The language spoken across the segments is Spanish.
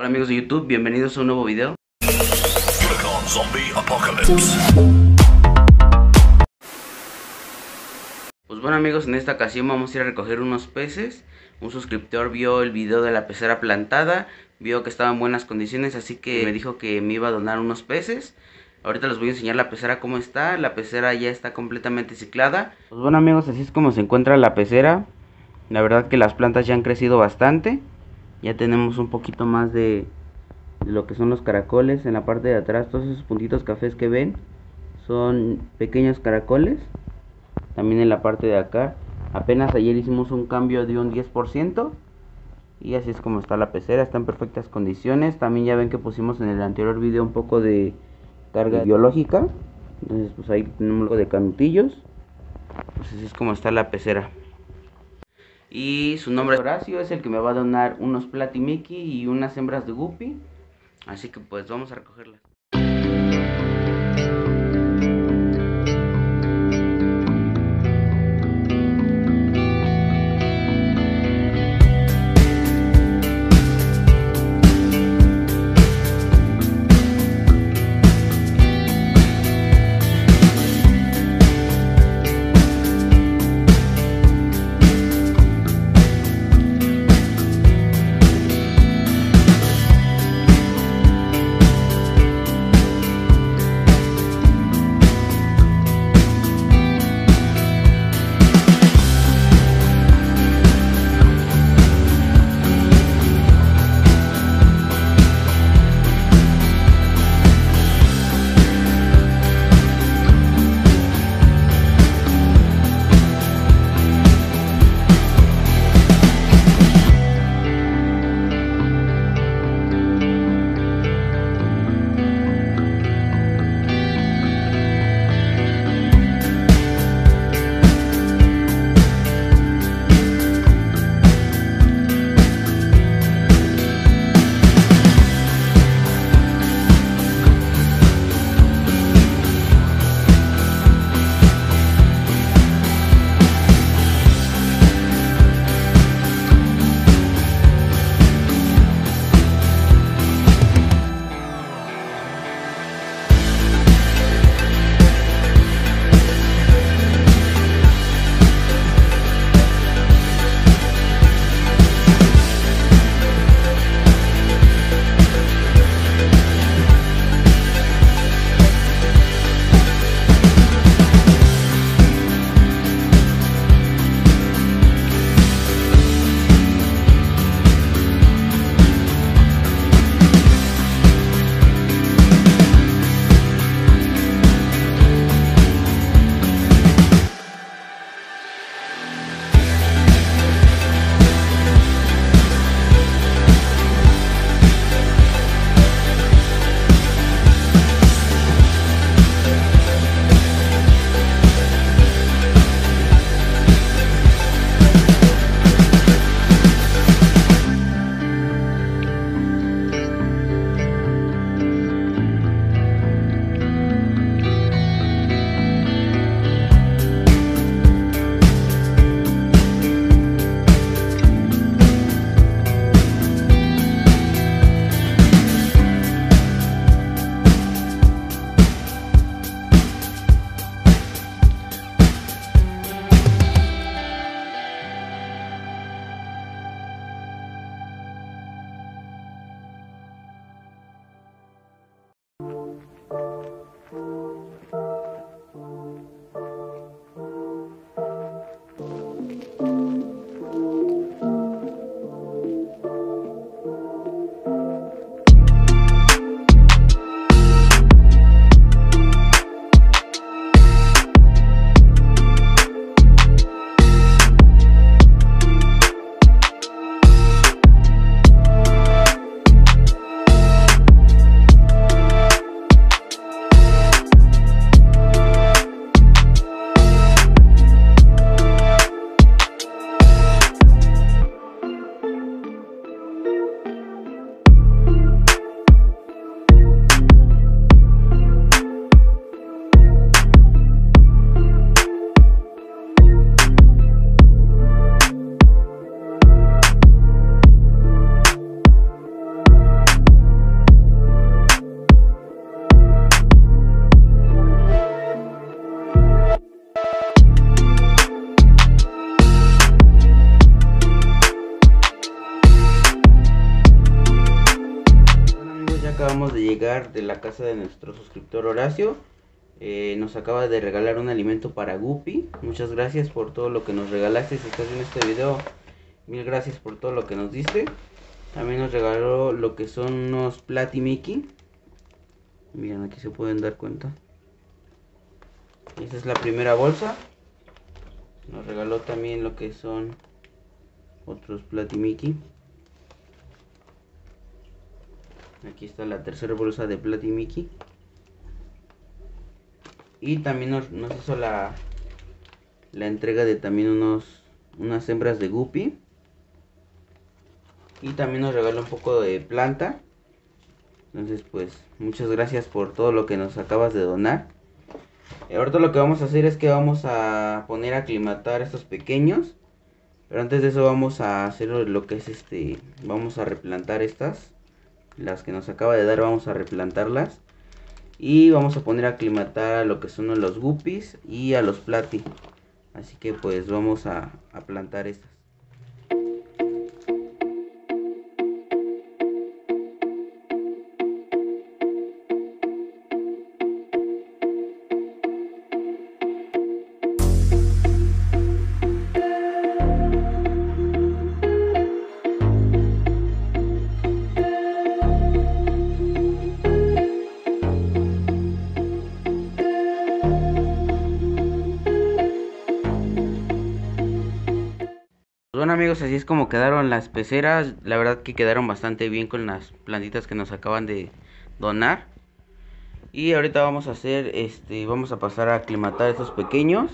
Hola amigos de YouTube, bienvenidos a un nuevo video. Silicon Zombie Apocalypse. Pues bueno amigos, en esta ocasión vamos a ir a recoger unos peces. Un suscriptor vio el video de la pecera plantada, vio que estaba en buenas condiciones, así que me dijo que me iba a donar unos peces. Ahorita les voy a enseñar la pecera cómo está, la pecera ya está completamente ciclada. Pues bueno amigos, así es como se encuentra la pecera. La verdad que las plantas ya han crecido bastante. Ya tenemos un poquito más de, lo que son los caracoles en la parte de atrás. Todos esos puntitos cafés que ven son pequeños caracoles. También en la parte de acá. Apenas ayer hicimos un cambio de un 10%. Y así es como está la pecera. Está en perfectas condiciones. También ya ven que pusimos en el anterior video un poco de carga biológica. Entonces pues ahí tenemos algo de canutillos. Pues así es como está la pecera. Y su nombre es Horacio, es el que me va a donar unos platimiki y unas hembras de guppy. Así que pues vamos a recogerlas. De la casa de nuestro suscriptor Horacio. Eh, nos acaba de regalar un alimento para Guppy. Muchas gracias por todo lo que nos regalaste. Si estás viendo este video, mil gracias por todo lo que nos diste. También nos regaló lo que son unos Platy. Miren, aquí se pueden dar cuenta. Esta es la primera bolsa. Nos regaló también lo que son otros Platy. Aquí está la tercera bolsa de Platy. Y también nos, hizo la, la entrega de también unos unas hembras de Guppy. Y también nos regaló un poco de planta. Entonces pues muchas gracias por todo lo que nos acabas de donar. Y ahorita lo que vamos a hacer es que vamos a poner a aclimatar estos pequeños. Pero antes de eso vamos a hacer lo que es este, vamos a replantar estas. Las que nos acaba de dar vamos a replantarlas. Y vamos a poner a aclimatar a lo que son los guppies y a los plati. Así que pues vamos a, a plantar estas. Bueno amigos, así es como quedaron las peceras. La verdad que quedaron bastante bien con las plantitas que nos acaban de donar. Y ahorita vamos a hacer, este, vamos a pasar a aclimatar estos pequeños.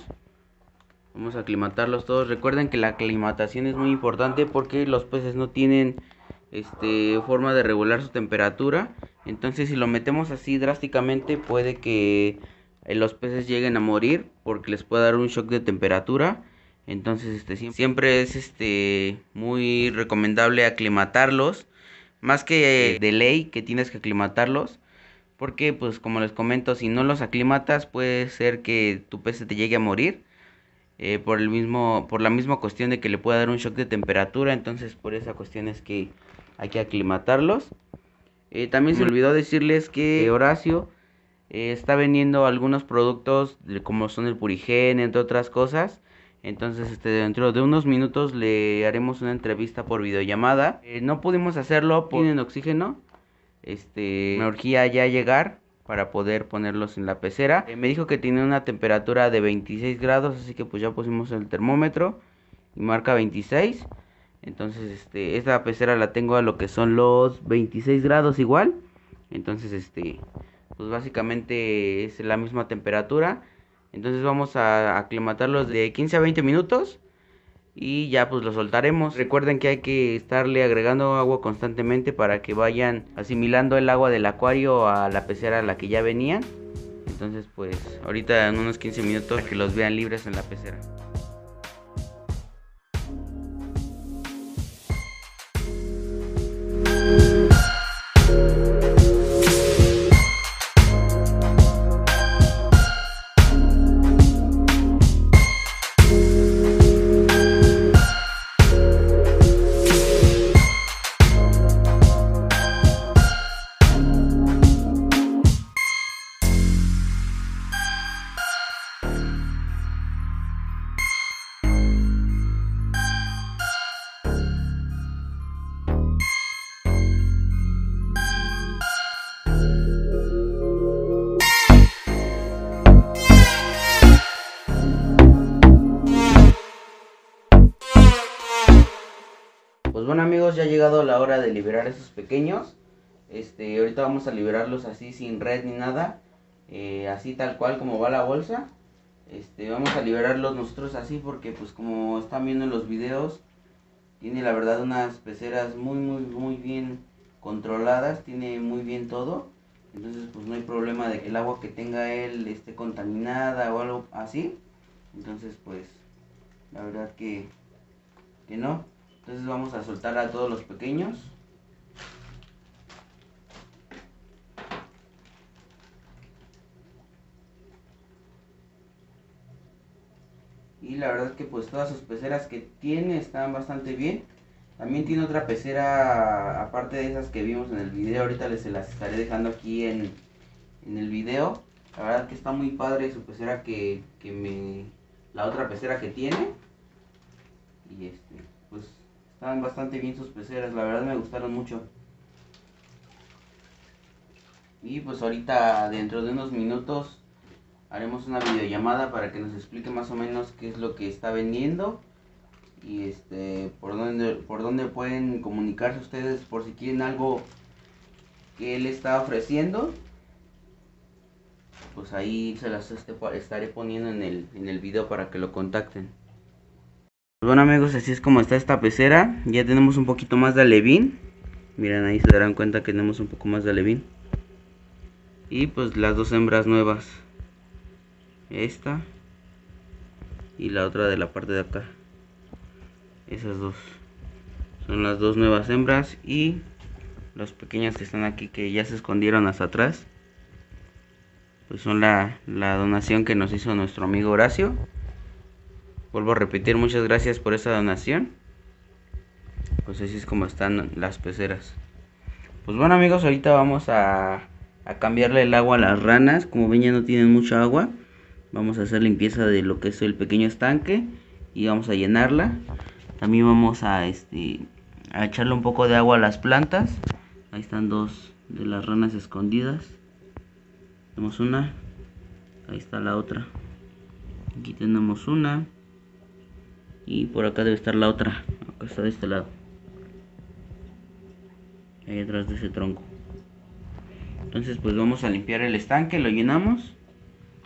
Vamos a aclimatarlos todos. Recuerden que la aclimatación es muy importante porque los peces no tienen este, forma de regular su temperatura. Entonces si lo metemos así drásticamente puede que eh, los peces lleguen a morir porque les puede dar un shock de temperatura. Entonces, este siempre es este muy recomendable aclimatarlos, más que de ley que tienes que aclimatarlos, porque pues como les comento, si no los aclimatas puede ser que tu pez te llegue a morir. Eh, por el mismo por la misma cuestión de que le pueda dar un shock de temperatura entonces por esa cuestión es que hay que aclimatarlos eh, también se olvidó decirles que Horacio eh, está vendiendo algunos productos como son el purigen entre otras cosas entonces, este, dentro de unos minutos le haremos una entrevista por videollamada. Eh, no pudimos hacerlo por en oxígeno. Este, me urgía ya llegar para poder ponerlos en la pecera. Eh, me dijo que tiene una temperatura de 26 grados, así que pues ya pusimos el termómetro y marca 26. Entonces, este, esta pecera la tengo a lo que son los 26 grados igual. Entonces, este, pues básicamente es la misma temperatura. Entonces vamos a aclimatarlos de 15 a 20 minutos y ya pues los soltaremos. Recuerden que hay que estarle agregando agua constantemente para que vayan asimilando el agua del acuario a la pecera a la que ya venían. Entonces pues ahorita en unos 15 minutos que los vean libres en la pecera. Llegado la hora de liberar esos pequeños. Este, ahorita vamos a liberarlos así sin red ni nada. Eh, así tal cual como va la bolsa. Este, vamos a liberarlos nosotros así porque pues como están viendo en los videos, tiene la verdad unas peceras muy muy muy bien controladas, tiene muy bien todo. Entonces pues no hay problema de que el agua que tenga él esté contaminada o algo así. Entonces pues la verdad que, que no. Entonces vamos a soltar a todos los pequeños. Y la verdad que pues todas sus peceras que tiene están bastante bien. También tiene otra pecera, aparte de esas que vimos en el video, ahorita les se las estaré dejando aquí en, en el video. La verdad que está muy padre su pecera que, que me... La otra pecera que tiene. Y este, están bastante bien sus peceras, la verdad me gustaron mucho. Y pues ahorita dentro de unos minutos haremos una videollamada para que nos explique más o menos qué es lo que está vendiendo y este por dónde por dónde pueden comunicarse ustedes por si quieren algo que él está ofreciendo pues ahí se las estaré poniendo en el, en el video para que lo contacten bueno amigos así es como está esta pecera. Ya tenemos un poquito más de alevín. Miren ahí se darán cuenta que tenemos un poco más de alevín. Y pues las dos hembras nuevas. Esta y la otra de la parte de acá. Esas dos. Son las dos nuevas hembras y las pequeñas que están aquí que ya se escondieron hasta atrás. Pues son la, la donación que nos hizo nuestro amigo Horacio vuelvo a repetir muchas gracias por esa donación. Pues así es como están las peceras. Pues bueno amigos ahorita vamos a, cambiarle el agua a las ranas. Como ven ya no tienen mucha agua. Vamos a hacer limpieza de lo que es el pequeño estanque y vamos a llenarla. También vamos a este a echarle un poco de agua a las plantas. Ahí están dos de las ranas escondidas. Tenemos una. Ahí está la otra. Aquí tenemos una y por acá debe estar la otra acá está de este lado. Ahí atrás de ese tronco. Entonces pues vamos a limpiar el estanque lo llenamos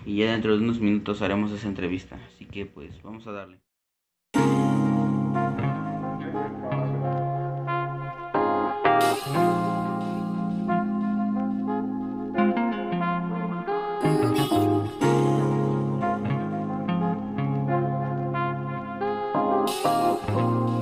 y ya dentro de unos minutos haremos esa entrevista. Así que pues vamos a darle 哦。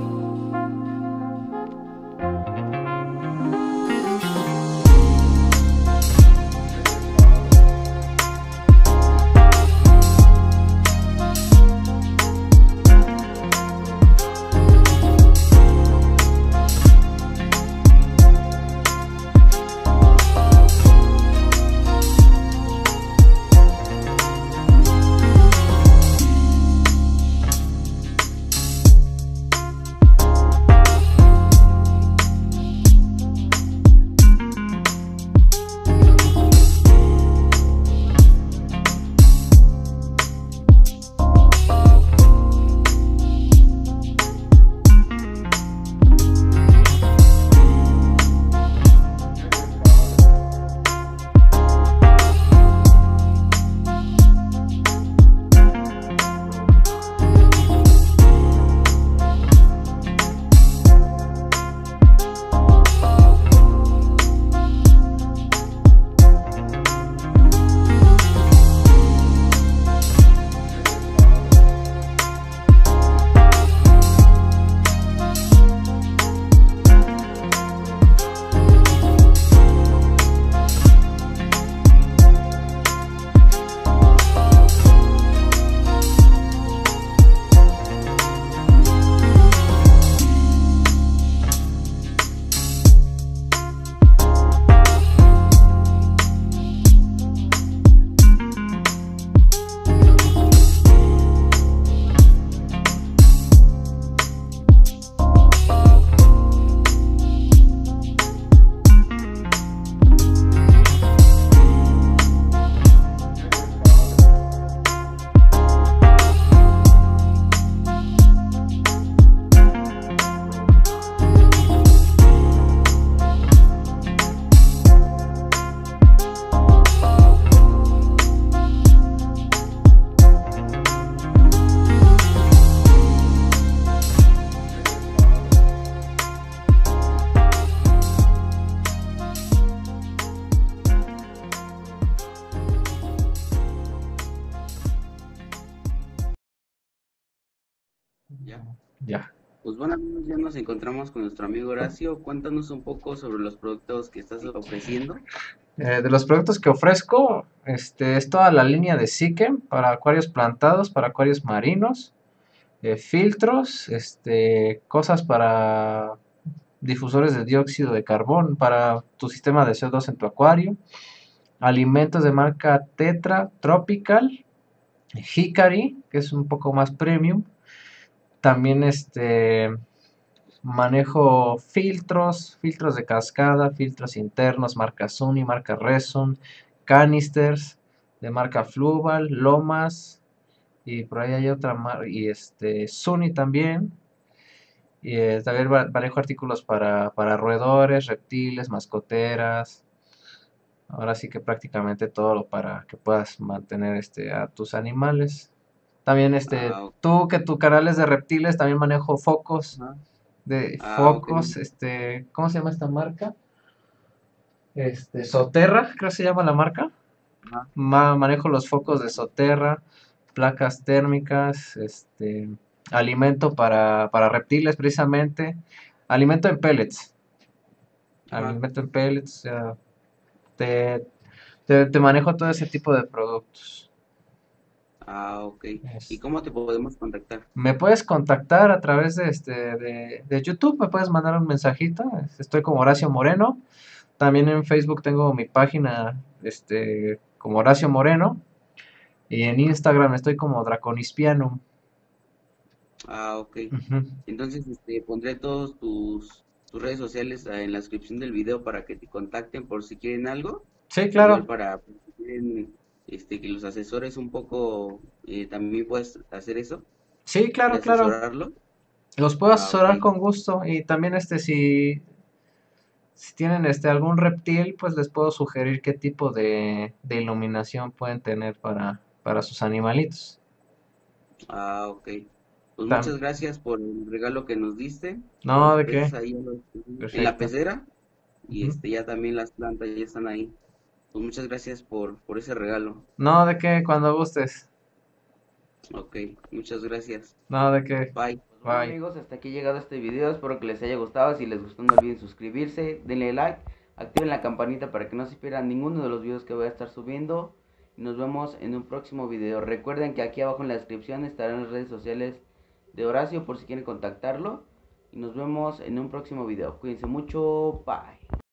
Bueno ya nos encontramos con nuestro amigo Horacio. Cuéntanos un poco sobre los productos que estás ofreciendo. Eh, de los productos que ofrezco, este, es toda la línea de Sikem para acuarios plantados, para acuarios marinos. eh, filtros, este, cosas para difusores de dióxido de carbón para tu sistema de CO2 en tu acuario, alimentos de marca Tetra, Tropical, Hickory, que es un poco más premium, también este manejo filtros, filtros de cascada, filtros internos, marca Sony, marca Reson, canisters de marca Fluval, Lomas y por ahí hay otra marca y este Sony también. Y eh, también manejo artículos para, para roedores, reptiles, mascoteras. Ahora sí que prácticamente todo lo para que puedas mantener este a tus animales. También este, Ah, tú que tu canal es de reptiles, también manejo focos de Ah, focos, este, ¿cómo se llama esta marca? Este, Soterra, creo que se llama la marca. Ma- manejo los focos de Soterra, placas térmicas, este, alimento para, para reptiles precisamente, alimento en pellets, alimento en pellets, o sea, te, te, te manejo todo ese tipo de productos. Ah, ok. ¿Y cómo te podemos contactar? Me puedes contactar a través de, este, de, de YouTube, me puedes mandar un mensajito, estoy como Horacio Moreno, también en Facebook tengo mi página este, como Horacio Moreno y en Instagram estoy como Draconispianum. Ah, ok. Entonces, este, pondré todos tus, tus redes sociales ah, en la descripción del video para que te contacten por si quieren algo. Sí, claro, para pues, si quieren este, que los asesores un poco, eh, también puedes hacer eso, sí, claro, claro. Los puedo Ah, asesorar con gusto y también este si, si tienen este algún reptil, pues les puedo sugerir qué tipo de, de iluminación pueden tener para, para sus animalitos. Ah, ok. Pues Tam- muchas gracias por el regalo que nos diste. No, ¿de qué? ahí los en la pecera y este ya también las plantas ya están ahí. Pues muchas gracias por, por ese regalo. No, ¿de qué? Cuando gustes. Ok, muchas gracias. No, ¿de qué? Bye. Pues bueno, Bye. amigos, hasta aquí ha llegado este video. Espero que les haya gustado. Si les gustó, no olviden suscribirse, denle like, activen la campanita para que no se pierdan ninguno de los videos que voy a estar subiendo. Y nos vemos en un próximo video. Recuerden que aquí abajo en la descripción estarán las redes sociales de Horacio por si quieren contactarlo. Y nos vemos en un próximo video. Cuídense mucho. Bye.